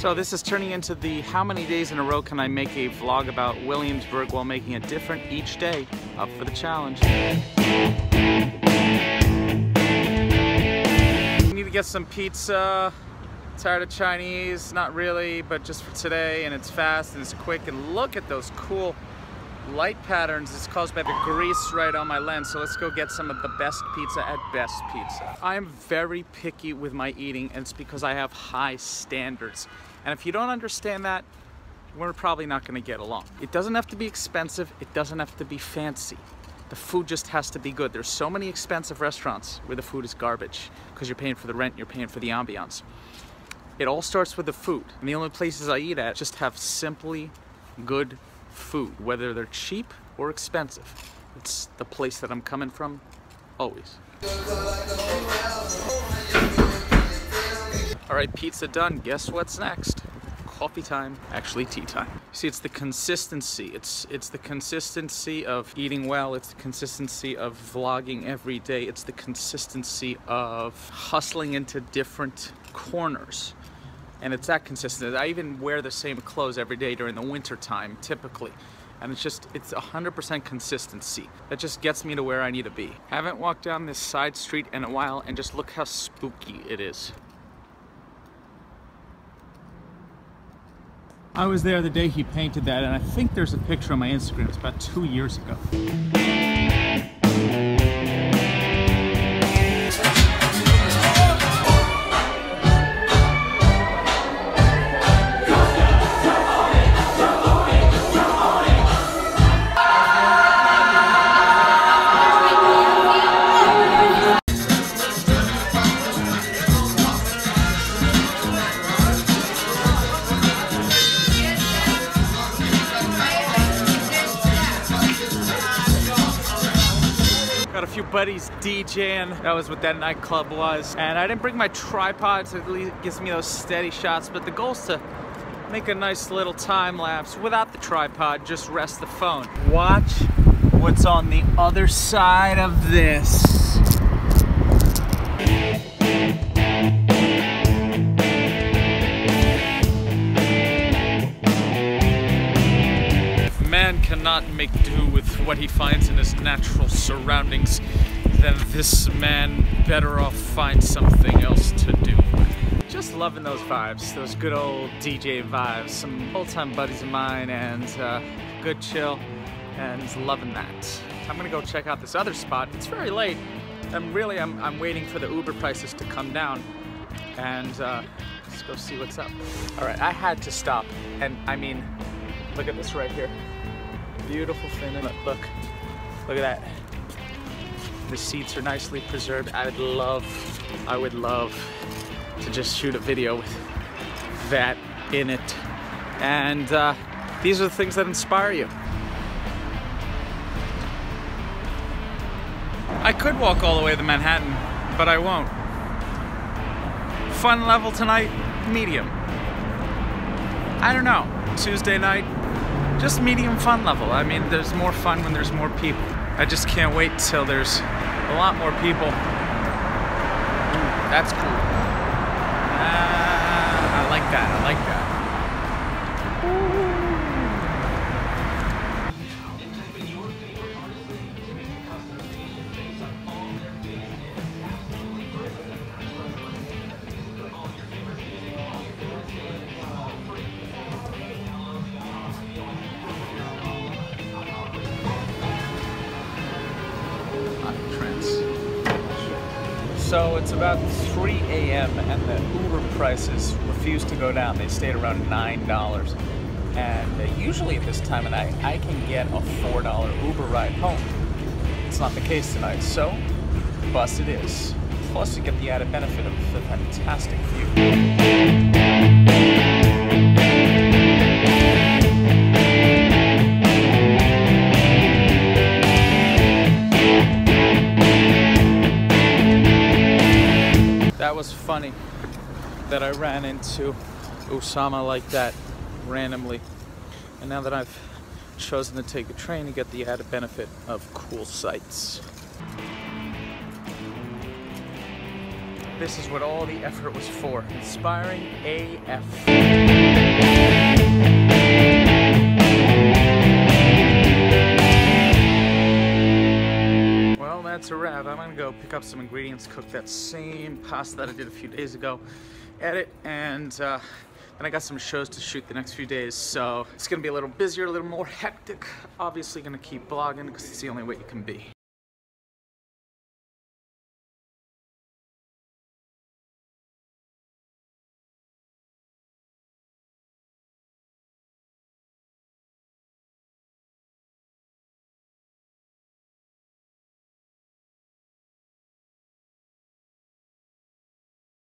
So this is turning into the how many days in a row can I make a vlog about Williamsburg while making it different each day. Up for the challenge. Need to get some pizza. Tired of Chinese, not really, but just for today, and it's fast and it's quick. And look at those cool light patterns. It's caused by the grease right on my lens. So let's go get some of the best pizza at Best Pizza. I am very picky with my eating, and it's because I have high standards. And if you don't understand that, we're probably not gonna get along. It doesn't have to be expensive. It doesn't have to be fancy. The food just has to be good. There's so many expensive restaurants where the food is garbage because you're paying for the rent, you're paying for the ambiance. It all starts with the food. And the only places I eat at just have simply good food, whether they're cheap or expensive. It's the place that I'm coming from, always. All right, pizza done. Guess what's next? Coffee time, actually tea time. See, it's the consistency. It's it's the consistency of eating well. It's the consistency of vlogging every day. It's the consistency of hustling into different corners and it's that consistent. I even wear the same clothes every day during the winter time, typically. And it's just, it's 100% consistency. That just gets me to where I need to be. Haven't walked down this side street in a while and just look how spooky it is. I was there the day he painted that and I think there's a picture on my Instagram. It's about two years ago. Few buddies DJing. That was what that nightclub was. And I didn't bring my tripod, so at least it gives me those steady shots. But the goal is to make a nice little time lapse without the tripod, just rest the phone. Watch what's on the other side of this. man cannot make do what he finds in his natural surroundings, then this man better off find something else to do. Just loving those vibes, those good old DJ vibes. Some old-time buddies of mine and uh, good chill and loving that. I'm gonna go check out this other spot. It's very late. I'm really, I'm, I'm waiting for the Uber prices to come down and uh, let's go see what's up. All right, I had to stop and I mean, look at this right here. Beautiful finish. Look, look, look at that. The seats are nicely preserved. I would love, I would love to just shoot a video with that in it. And uh, these are the things that inspire you. I could walk all the way to Manhattan, but I won't. Fun level tonight, medium. I don't know, Tuesday night, just medium fun level. I mean, there's more fun when there's more people. I just can't wait till there's a lot more people. Ooh, that's cool. Uh, I like that, I like that. So it's about 3 a.m. and the Uber prices refuse to go down. They stayed around $9. And usually at this time of night, I can get a $4 Uber ride home. It's not the case tonight, so bus it is. Plus you get the added benefit of the fantastic view. Was funny that I ran into Osama like that randomly. And now that I've chosen to take a train to get the added benefit of cool sights. This is what all the effort was for. Inspiring AF. That's a wrap. I'm gonna go pick up some ingredients, cook that same pasta that I did a few days ago, edit, and uh, then I got some shows to shoot the next few days, so it's gonna be a little busier, a little more hectic. Obviously gonna keep vlogging because it's the only way you can be.